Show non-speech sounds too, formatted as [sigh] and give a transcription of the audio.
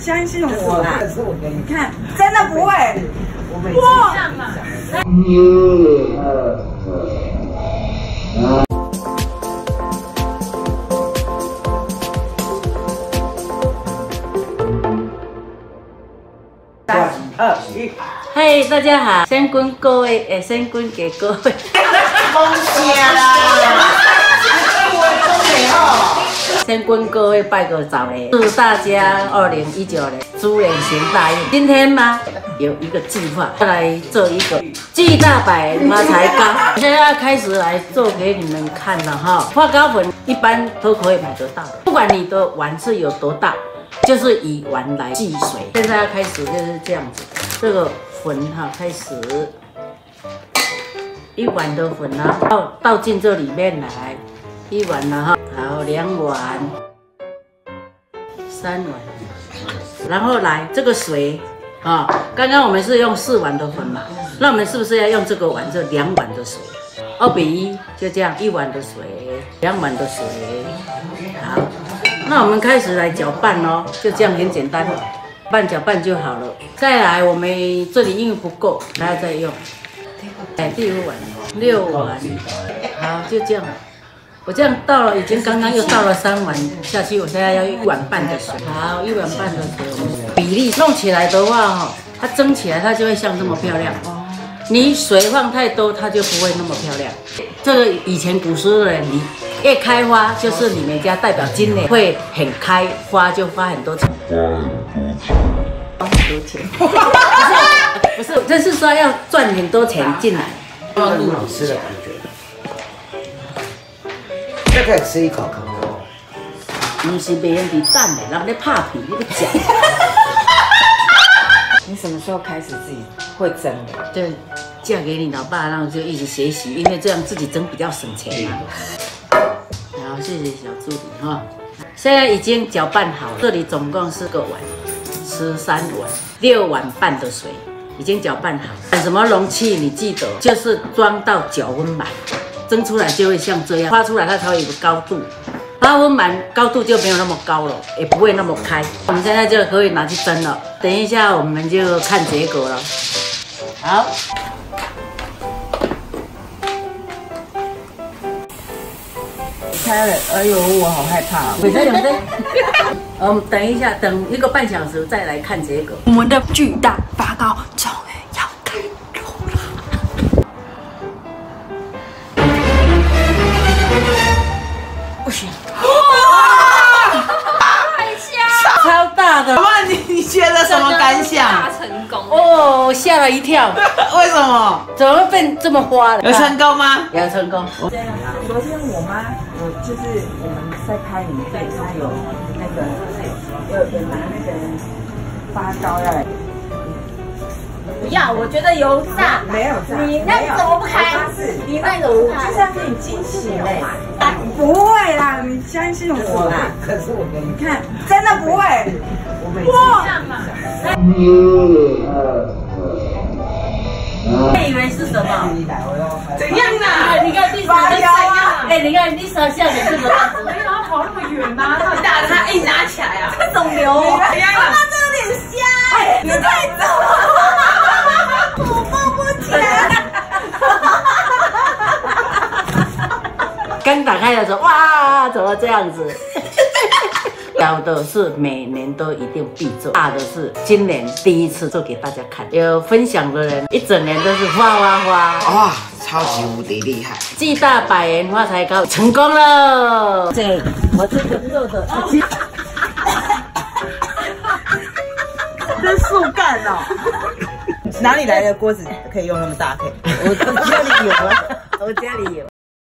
相信我啦！你看，真的不会。哇！三二一，嗨，大家好，先跟各位，诶，先跟给各位，恭喜啦！先跟各位拜个早年，祝大家二零一九年猪年行大运。今天呢，有一个计划，要来做一个巨大百发财糕。我现在要开始来做给你们看了哈。发糕粉一般都可以买得到，不管你的碗是有多大。就是以碗来计水，现在要开始就是这样子，这个粉哈开始一碗的粉呢倒倒进这里面来，一碗了哈，好两碗，三碗，然后来这个水啊，刚刚我们是用四碗的粉嘛，那我们是不是要用这个碗这两碗的水？二比一，就这样一碗的水，两碗的水，好。那我们开始来搅拌哦，就这样很简单，拌搅拌就好了。再来，我们这里因为不够，还要再用。哎，第五碗，六碗，好，就这样。我这样倒了，已经刚刚又倒了三碗下去，我现在要一碗半的水。好，一碗半的水，比例弄起来的话哈，它蒸起来它就会像这么漂亮。你水放太多，它就不会那么漂亮。这个以前古时的人，你越开花，就是你们家代表今年会很开花，就花很多钱。花很多钱，[laughs] 不是，不是，就是说要赚很多钱进来。很好吃的感觉，这可以吃一口可以。不是别人比蛋的，然后在怕皮你个脚。[laughs] 你什么时候开始自己会蒸的？对，嫁给你老爸，然后就一直学习，因为这样自己蒸比较省钱嘛。好，谢谢小助理哈。现在已经搅拌好，这里总共四个碗，十三碗，六碗半的水已经搅拌好。什么容器？你记得，就是装到九分满，蒸出来就会像这样，发出来它才会有个高度。八分满高度就没有那么高了，也不会那么开。我们现在就可以拿去蒸了。等一下我们就看结果了。好，开了，哎呦，我好害怕。等等等，我们等一下，等一个半小时再来看结果。我们的巨大发糕终不行。超大的！妈，你你觉得什么感想？大成功哦，吓了一跳。[laughs] 为什么？怎么会变这么花了？有成功吗？有成功。昨天我妈，我就是我们在拍影片，她有那个有有拿那个发糕要来。不要，我觉得油炸。没有炸。你那怎么不开？你那个就是要给你惊喜嘞。不会啦，你相信我啦。可是我给你你看，真的不会。哇！你以为是什么？怎样啊？你看第三个怎样？哎，你看第三下面这个样子，没有 [laughs] 跑那么远吗，他打他一刚打开的时候，哇，怎么这样子？[laughs] 小的是每年都一定必做，大的是今年第一次做给大家看。有分享的人，一整年都是花花花，哇，超级无敌厉害！巨大百元发财糕成功了。对，我这个做的，这是树干哦。哪里来的锅子可以用那么大？可以，我我家里有啊，[laughs] 我家里有。